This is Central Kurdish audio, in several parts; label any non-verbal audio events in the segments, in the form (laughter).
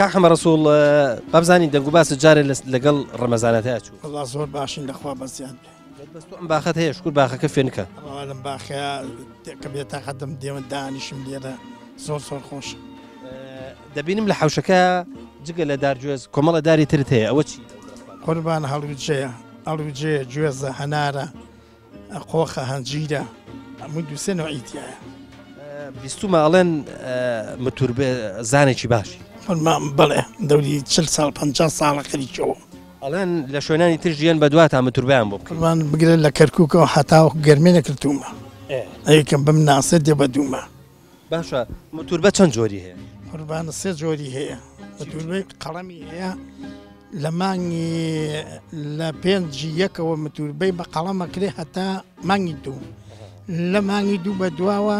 کاخمە ڕسوڵ بابزانین دەنگ و باس جارێ لەگەڵ ڕمەزانەتەیە چوو زۆر باشین لەخوا بەزیان ئەم باخەت هەیە شکور باخەکە فێنکە لەم باخەکە بێت تاقەتم دێوە دانیشم لێرە زۆر زۆر خۆش دەبینم لە حوشەکە جگە لە دارگوێز کۆمەڵە داری ترت هەیە ئەوە چی قوربان هەڵوجەیە ئەڵوجێ گوێزە هەنارە ئەقۆخە هەنجیرە هەموو دووسێنەوە ئیتیایە بیستمە ئەڵێن متوربێ زانێکی باشی بڵێ دەوری چل سال 50 ساڵە خەریکەوە ئەڵێن لە شوێنانی تر ژیان بە دوات متروبیان بۆ قمان بگرێت لە کەرکووکەوە هەتاوە گەرمێنە کردومە ئەیکەم بم ناسە دێ بە دوومە باشە متوربە چەند جۆری هەیە قوربانە سێ جۆری هەیە متوربەی قەڵەمی هەیە لە مانگی لە پێنجی یەکەوە متوربەی بە قەڵەمە کرێ هەتا مانگی دوو لە مانگی دوو بە دواوە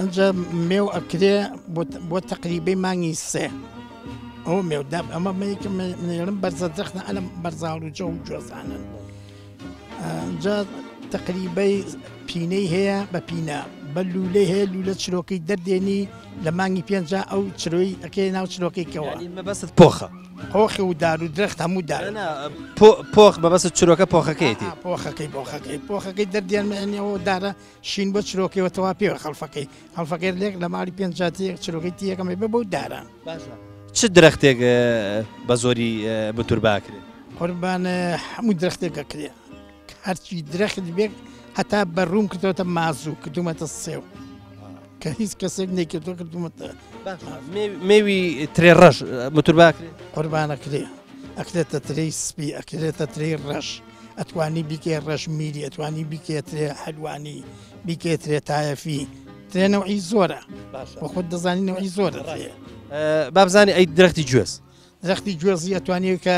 انجا ميو اكري بو تقريبا ما نيسي او ميو داب اما ميك من يرم برزا دخنا انا برزا جو جوز آه، انجا تقريبا بيني هي ببينا بە لولەی هەیە لولە چرۆکی دەردێنی لە مانگی پێنج ئەو چرۆی ئەکەی ناو چرۆکێکەوە مەبەست پۆخە پۆخی و دار و درخت هەموو دار پۆخ بەبەست چرۆکە پۆخەکەیتی پۆخەکەی بۆخەکەی پۆخەکەی دەردێنمەێنەوە دارە شین بۆ چرۆکەوە تەوا پێوە خەڵفەکەی هەڵفەکەی لێک لە ماری پێنجاتێک چرۆکی تیەکەمی بە بەو دارە چ درەختێک بە زۆری بتور باکرێت قوربانە هەموو درختێکەکرێ هەرچی درەخت بێک حتى بروم كتوت مازو كتو ما تصيو كهيس كسبني كتو كتو ما ميوي تري رش متربا قربانا كري أكلت تري سبي أكلت تري رش أتواني بيكي رش ميري أتواني بيكي تري حلواني بيكي تري تايفي تري نوعي زورة وخد زاني نوعي زورة أه، باب زاني أي درختي جوز زەختی گوێزی ئەتوانێت کە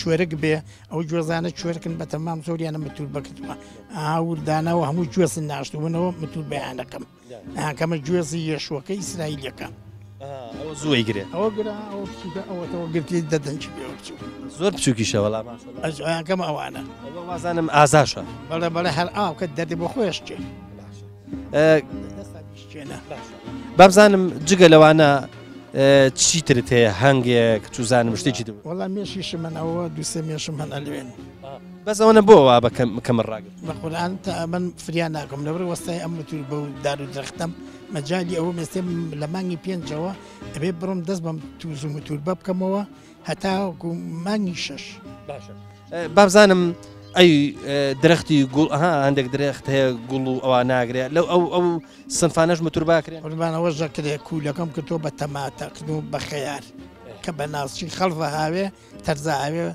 کوێرەك بێ ئەو گوێزانە کوێرکن بە تەمام زۆریانە متول بکردمە ئاوردانەوە هەموو گوێزن ناشتبوونەوە متول بەیانەکەم ئاکەمە گوێزی یەشوەکە ئیسرائیلەکە. ئەوە زوی گرێ ئەوەوە گرتی دەدەنج زۆر بچووکی شەوەڵامەکەم ئەوانە وازانم ئازاشە بەڵێ بەڵێ هەر ئاو کە دەدی بۆ خۆشتێ بابزانم جگە لەوانە چیترت هەیە هەنگێک چوزان مشتێکی دو وڵام مێشیشم من ئەوە دوسێ مێشم هەن ئەلوێن بەس ئەوە بۆەوە بەکەم ڕاگەم بەخوران تا من فریان ناکەم لەبەر وەستای ئەم توور بە دار و درختم مەجای ئەوە مێستێ لە مانگی پێنجەوە ئەبێ بڕم دەست بەم توزم و تور بە بکەمەوە هەتاکو مانگی شش باشە بابزانم ئەی درختی گوڵ ئەها هەندێک درێخت هەیە گوڵ و ئەوە ناگرێت لەو ئەو ئەو سنفانەش متور باکرێن قوربانەوە ژەکرێ کوولەکەم کە تۆ بە تەماتەقد و بە خەیار کە بە ناسچی خەڵە هاوێ تەرزاوێ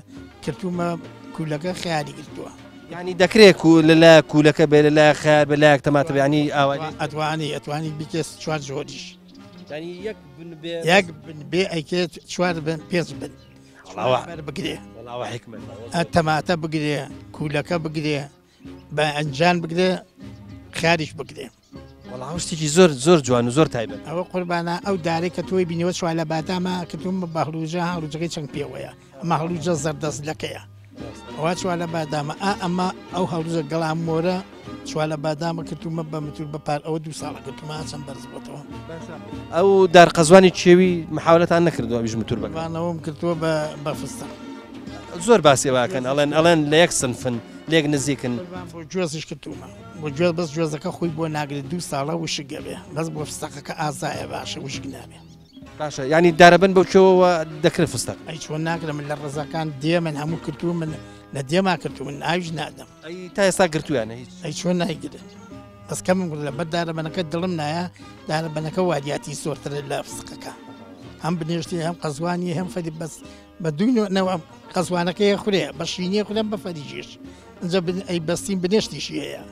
کردومە کوولەکە خیاری گرتووە ینی دەکرێت و لەلا کوولەکە بێ لەلا خار بە لایەک تەماتە ینی ئەتوانی ئەتوانی بکەس چوار زۆریش یەک بێ ئەیکێت چوار بن پێز بن. بگرێ تەماتە بگرێ کوولەکە بگرێ بە ئەنجان بگرێ خاریش بگرێ شتێکی زۆر زۆر جوان و زۆر تایبێت ئەوە قوربانە ئەو دارێک کە توی بینەوە چوار لە باتامە کەتون بە بەهلوژە هەڵوجەکەی چەند پێوەیە ئەمە هەڵوجە زەردەست لەکەیە ئەوە چوار لە بادامە ئا ئەمە ئەو هەڵوجە گەڵام مۆرە چوار لە بادامە کردومە بە متور بەپار ئەوە دو ساڵە کردماچەند بەرزبووتەوە ئەو دارقەزوانی چێوی مححاولەتان نەکردووە بیژ متور بەکانەوەم کردووە بە فستان زۆر باسێواکەن ئەڵێن ئەڵێن لە یەک سنفن لێک نزیکن جێزش کردومە بۆ جێ بەس جێزەکە خۆی بۆ ناگری دو ساڵە وشگەبێ بەس بۆ فستەکەکە ئازایە باشە وشگنامێ باشە ینی دارەبن بەو چەوەوە دەکرد فستە ئەی چۆن ناگرم لە ڕزەکان دێ من هەموو کردو منە لە دێما کردو من ئاویش نادەم تا ئێستا گرتویانە هیچ چۆن نایگرێت ئەسکەم من لە بەردارە بنەکە دڵم نایە دارە بنەکە وادیاتی سۆرتر لە فسقەکە هەم بنیشتی هەم قەزوانی هەم فەری بەس بە دوینەوە قەزوانەکەی خورێ بەشینی خودم بە فەریژش اینجا ئەی بەستیم بنیشتیشی هەیە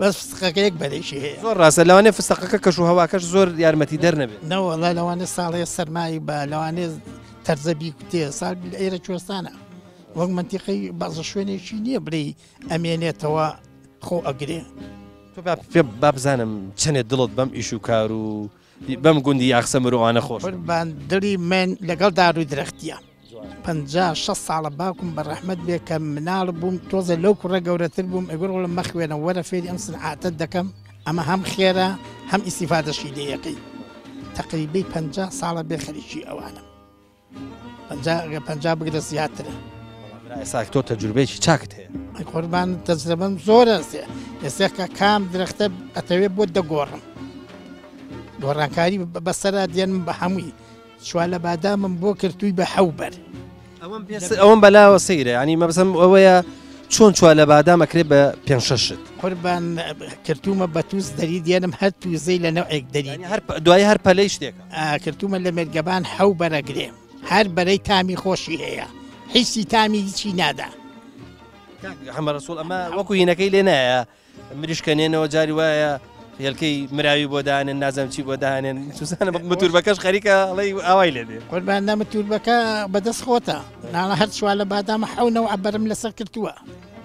بەس فسقەکەیەک بەرەیشی هەیە زۆر ڕاستە لەوانێ فسقەکە کەش و هەواکەش زۆر یارمەتی دەرنەبێت نەوە لەوانێ ساڵێ سەرمایی بە لەوانێ تەرزەبی کوتێ ساڵ ئێرە کوێستانە وەک منتیقی بازە شوێنێکی نییە بری ئەمێنێتەوە خۆ ئەگرێ پێ بابزانم چەندێت دڵت بەم ئیش و کار و بەم گوندی یاخسە مرۆوانە خۆش باندری من لەگەڵ داروی درختیە. پجا ش ساڵە باکم بە ڕەحمد بێ کە مناڵ بووم تۆزە لەو کوڕە گەورەتر بووم ئەگەڕۆڵە مەخوێنە وەرە فێری ئەم سعاتت دەکەم ئەمە هەم خێرە هەم ئیسیفادەشی لەیەقی تقریبی پ ساڵە بێ خەریکی ئەوانم پ بگرە زیاترە ئێساکتۆ تەجروبێکی چاکت هەیە قوربان تەجربەم زۆرە ئێستێکە کام درختە ئەتەوێت بۆ دەگۆڕم گۆڕانکاری بەسەرا دێنم بە هەمووی شوا لە بادامم بۆ کردووی بە حەوبەر ئەوم بەلاوە سەیرە ینی مەبزم ئەوەیە چۆن چوە لە بادامەکرێت بە پێشەشت قوربان کردومە بە تووس دەری دێنم هەر توزەی لە نەوەێک دەری دوای هەر پەلەی شتێک کردومە لە مێرگەبان حەو بەرەگرێم هەر بەرەی تامی خۆشی هەیە حیسی تامی هیچی نادا حمە ڕسوول ئەمە وەکو هینەکەی لێ نایە مریشکەنێنەوە جاری وایە هێلکەی مراوی بۆ دانن نازم چی بۆ دانێن سوسانە متوربەکەش خەریکە ئەڵی ئاوای لێ دێ قورباندا متوربەکە بەدەست خۆتە ناڵە هەر چوار لە بادامە حونەوە ئەبەرم لەسەر کردووە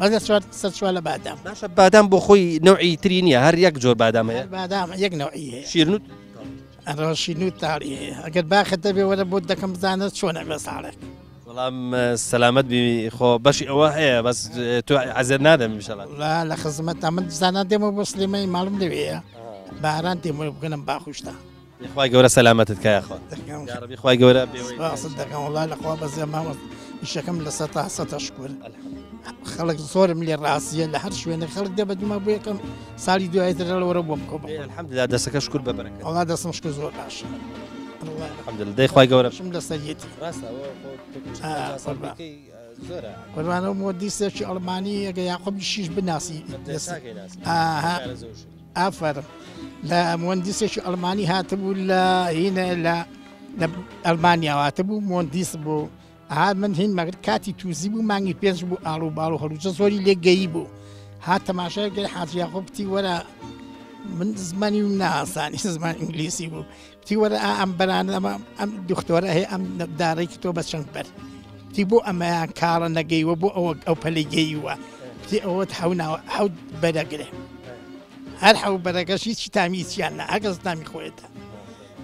مەگە سەر چوار لە بادام باشە بادام بۆ خۆی نوعی ترینیە هەر یەک جۆر بادامەیە بادام یەک نوعی شیرنوت ڕۆشین و تاری ئەگەر باخت دەبێ وەرە بۆ دەکەم بزانە چۆنە بە ساڵێک بەڵام سلامت بی خۆ نادم ان شاء الله تو لا نادەم میشڵات لە خزمەت من زانان دێمە بۆ سلێمەی ماڵم لەوەیە باران تێمە بگەنم باخشتا خخوای گەورە سەلامەتت کایخوای گەورە دەکەمڵ لەخوا بەزیێ ماوە ئیشەکەم لە سە تا سە شکر خەڵک زۆرم لێ ڕاستیە لە هەر شوێنە خەڵک دە بەدوما بۆ یەکەم ساڵی دوایتر لەوەرە بۆم کۆ حمدلا دەسەکە شکر بەبەرەکە ئەڵا دەسم شکر زۆر باشە. الله الحمد لله دای خوای گەورە شم لە سەرەتی قوربانە مۆدیسێکی ئەڵمانی ئەگە یاخۆبی شیش بناسی ئافەر لە مۆندیسێکی ئەلمانی هاتبوو لە هینە لا المانيا هاتبو مۆندیس بوو ئا من هین مەگر كاتي توزي بو مانگی بيرج بو الو بالو و هەلوچە زۆری لێگەیی بوو هاتەماشای گەی حاجیاخۆ بتی ولا من زمانی ناسانی (laughs) زمان ئینگلیسی بوو تی وەرە ئەم بەران ئەمە ئەم دکتۆرە هەیە ئەم دارێکی تۆ بە تي بو اما كار نجي کارە نەگەیوە او ئەوە ئەو و تي او تحونا حوت بدقله هل حو بەرەگەشی شي شي تاميس يانا ئەگەز تامي خويتا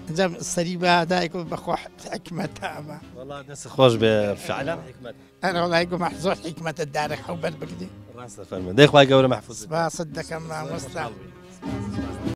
اینجا سەری بەدایک بەخۆ حکمەتە ئەمە دەست خۆش بێ فعلا حکمت أنا والله يقول محظوظ حكمة الدار حو بكدي الله يستر فرمان ديخ واي قوري محفوظ باصد ما مستعمل